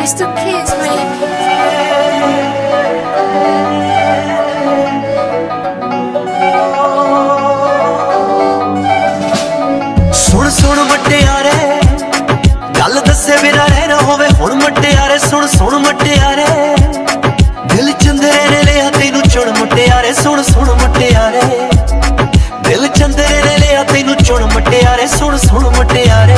It's the kids, baby. ਸੁਣ ਸੁਣ ਮਟਿਆਰੇ ਗੱਲ ਦੱਸੇ ਬਿਨਾ ਰਹਿਣਾ ਹੋਵੇ ਹੁਣ ਮਟਿਆਰੇ ਸੁਣ ਸੁਣ ਮਟਿਆਰੇ ਸੁਣ ਸੁਣ ਮਟਿਆਰੇ।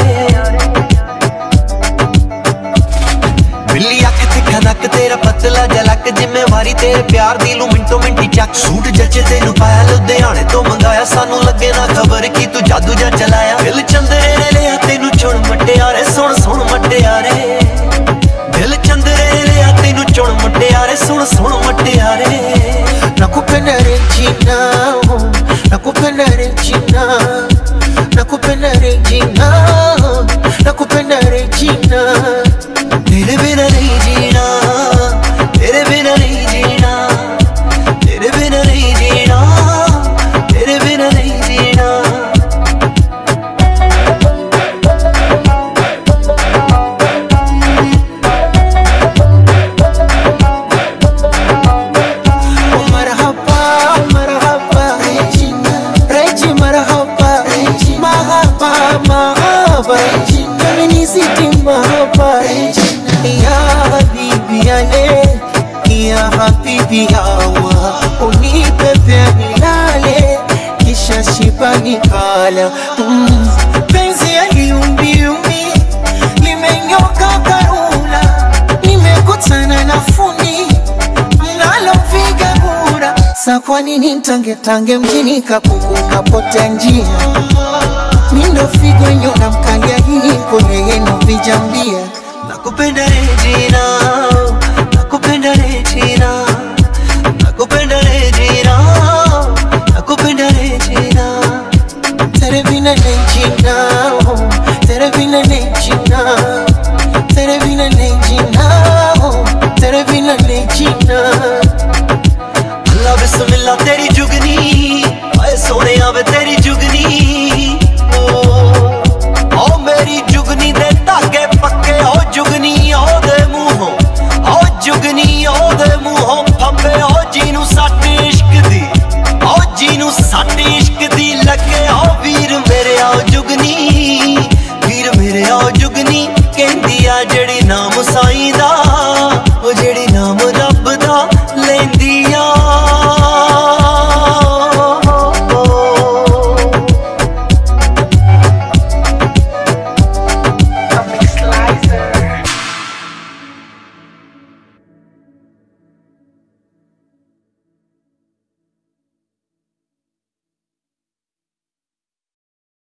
ਬਿੱਲੀ ਅੱਖ ਤੇ ਖਨਕ, ਤੇਰਾ ਪਤਲਾ ਜਲਕ ਜ਼ਿੰਮੇਵਾਰੀ ਤੇਰੇ ਪਿਆਰ ਦੀ। ਲੂ ਮਿੰਟੋ ਮਿੰਟੀ ਚੱਕ, ਸੂਟ ਜੱਚੇ ਤੈਨੂੰ ਪਾਇਆ, ਲੁਧਿਆਣੇ ਤੋਂ ਮੰਗਾਇਆ। ਸਾਨੂੰ ਲੱਗੇ ਨਾ ਖਬਰ ਕੀ ਤੂੰ ਜਾਦੂ ਜਾਂ ਚਲਾਇਆ। ਦਿਲ ਚੰਦਰੇ Söyle beni habibi hawa, pia nilale, kisha shiba nikala, mm. penzi aliumbiumbi, limenyoka karula, nimekutana na fundi mnalopiga kura. Sa kwa nini tange tange mjini kapuku kapotea njia? Mindo figo nyona mkangia hii kone yenu vijambia. Nakupenda Regina ਲਾ ਤੇਰੀ ਜੁਗਨੀ। ਓਏ ਸੋਹਣਿਆ ਵੇ ਤੇਰੀ ਜੁਗਨੀ। ਓ ਮੇਰੀ ਜੁਗਨੀ ਦੇ ਧਾਗੇ ਪੱਕੇ, ਓ ਜੁਗਨੀ ਉਹਦੇ ਮੂੰਹੋਂ। ਓ ਜੁਗਨੀ ਉਹਦੇ ਮੂੰਹੋਂ ਫੰਬੇ, ਓ ਜੀ ਨੂੰ ਸੱਟ ਇਸ਼ਕ ਦੀ ਓ ਜੀ ਨੂੰ ਸੱਟ ਇਸ਼ਕ ਦੀ ਲੱਗੇ